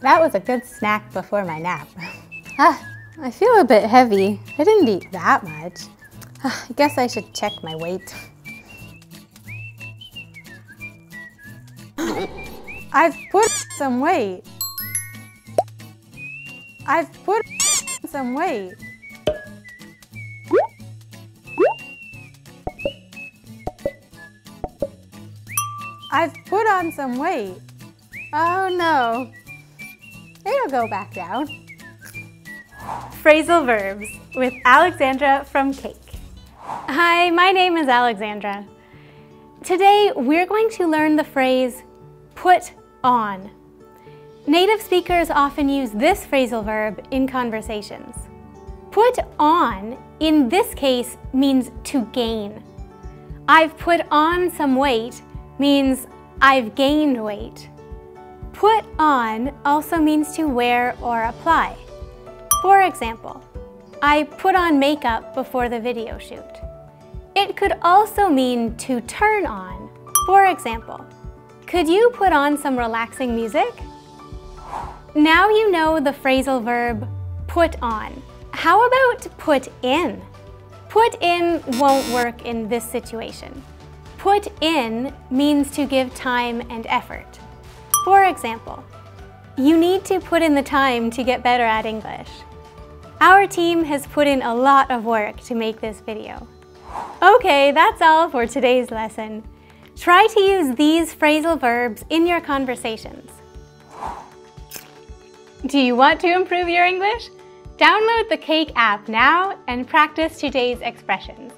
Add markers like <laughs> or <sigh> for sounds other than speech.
That was a good snack before my nap. <laughs> ah, I feel a bit heavy. I didn't eat that much. Ah, I guess I should check my weight. <gasps> I've put some weight. I've put some weight. I've put on some weight. Oh no. It'll go back down. Phrasal verbs with Alexandra from Cake. Hi, my name is Alexandra. Today we're going to learn the phrase put on. Native speakers often use this phrasal verb in conversations. Put on, in this case, means to gain. I've put on some weight means I've gained weight. Put on also means to wear or apply. For example, I put on makeup before the video shoot. It could also mean to turn on. For example, could you put on some relaxing music? Now you know the phrasal verb put on. How about put in? Put in won't work in this situation. Put in means to give time and effort. For example, you need to put in the time to get better at English. Our team has put in a lot of work to make this video. Okay, that's all for today's lesson. Try to use these phrasal verbs in your conversations. Do you want to improve your English? Download the Cake app now and practice today's expressions.